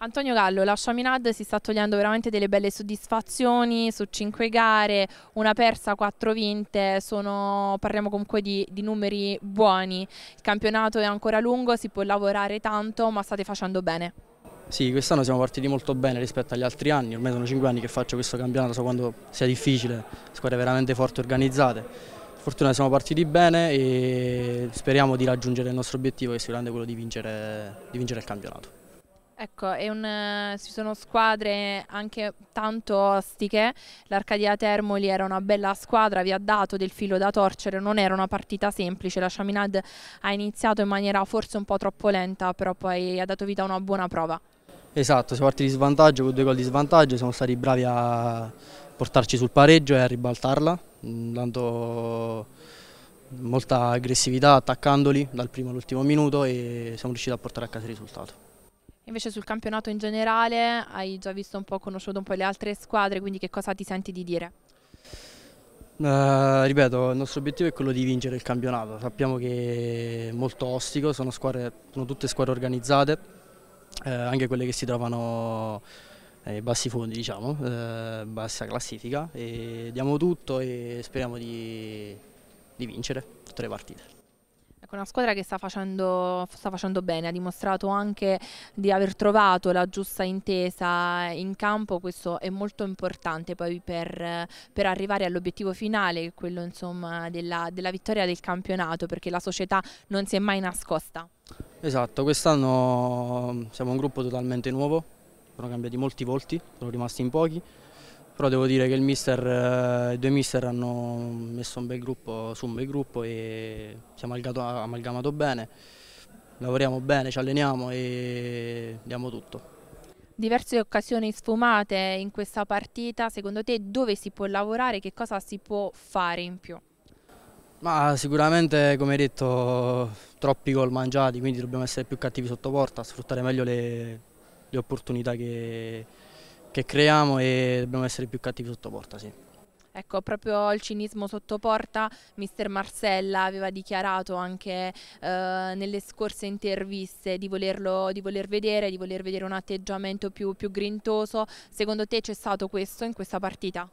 Antonio Gallo, la Chaminade si sta togliendo veramente delle belle soddisfazioni su 5 gare, una persa, 4 vinte, sono, parliamo comunque di, di, numeri buoni, il campionato è ancora lungo, si può lavorare tanto ma state facendo bene. Sì, quest'anno siamo partiti molto bene rispetto agli altri anni, ormai sono 5 anni che faccio questo campionato, so quando sia difficile, squadre veramente forti organizzate. Fortuna siamo partiti bene e speriamo di raggiungere il nostro obiettivo che è sicuramente quello di vincere, di vincere il campionato. Ecco, un, ci sono squadre anche tanto ostiche, l'Arcadia Termoli era una bella squadra, vi ha dato del filo da torcere, non era una partita semplice, la Chaminade ha iniziato in maniera forse un po' troppo lenta, però poi ha dato vita a una buona prova. Esatto, siamo partiti di svantaggio, con due gol di svantaggio, siamo stati bravi a portarci sul pareggio e a ribaltarla, dando molta aggressività attaccandoli dal primo all'ultimo minuto e siamo riusciti a portare a casa il risultato. Invece sul campionato in generale hai già visto un po', conosciuto un po' le altre squadre, quindi che cosa ti senti di dire? Uh, ripeto, il nostro obiettivo è quello di vincere il campionato, sappiamo che è molto ostico, sono, squadre, sono tutte squadre organizzate, eh, anche quelle che si trovano ai bassi fondi, diciamo, eh, bassa classifica, e diamo tutto e speriamo di, di vincere tutte le partite. Ecco, una squadra che sta facendo, sta facendo, bene, ha dimostrato anche di aver trovato la giusta intesa in campo, questo è molto importante poi per, per arrivare all'obiettivo finale, quello insomma, della, della vittoria del campionato, perché la società non si è mai nascosta. Esatto, quest'anno siamo un gruppo totalmente nuovo, sono cambiati molti volti, sono rimasti in pochi però devo dire che il mister, eh, i due mister hanno messo un bel gruppo su un bel gruppo e siamo amalgamato bene, lavoriamo bene, ci alleniamo e diamo tutto. Diverse occasioni sfumate in questa partita, secondo te dove si può lavorare, che cosa si può fare in più? Ma sicuramente come hai detto troppi gol mangiati, quindi dobbiamo essere più cattivi sotto porta, sfruttare meglio le, le opportunità che, che creiamo e dobbiamo essere più cattivi sotto porta, sì. Ecco, proprio il cinismo sotto porta, mister Marcella aveva dichiarato anche eh, nelle scorse interviste di, volerlo, di voler vedere, di voler vedere un atteggiamento più, più grintoso. Secondo te c'è stato questo in questa partita?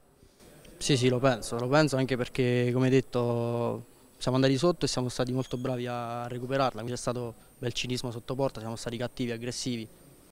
Sì, sì, lo penso, lo penso anche perché, come detto, siamo andati sotto e siamo stati molto bravi a recuperarla, quindi c'è stato bel cinismo sotto porta, siamo stati cattivi, aggressivi,